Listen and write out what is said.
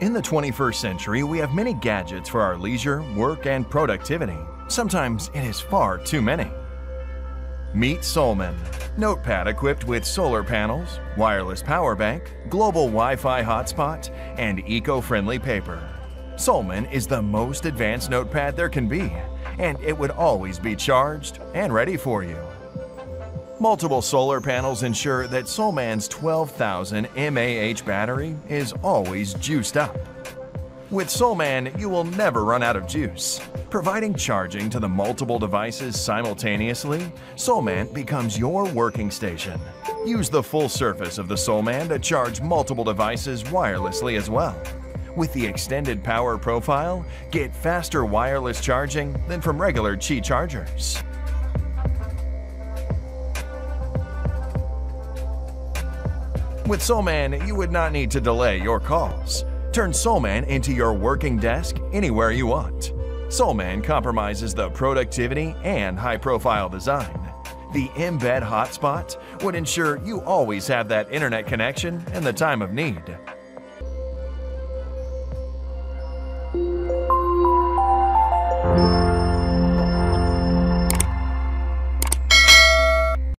In the 21st century, we have many gadgets for our leisure, work, and productivity. Sometimes it is far too many. Meet Solman, notepad equipped with solar panels, wireless power bank, global Wi-Fi hotspot, and eco-friendly paper. Solman is the most advanced notepad there can be, and it would always be charged and ready for you. Multiple solar panels ensure that Solman's 12,000 mAh battery is always juiced up. With Solman, you will never run out of juice. Providing charging to the multiple devices simultaneously, Solman becomes your working station. Use the full surface of the Solman to charge multiple devices wirelessly as well. With the extended power profile, get faster wireless charging than from regular Qi chargers. With Solman, you would not need to delay your calls. Turn Solman into your working desk anywhere you want. Solman compromises the productivity and high-profile design. The embed hotspot would ensure you always have that internet connection in the time of need.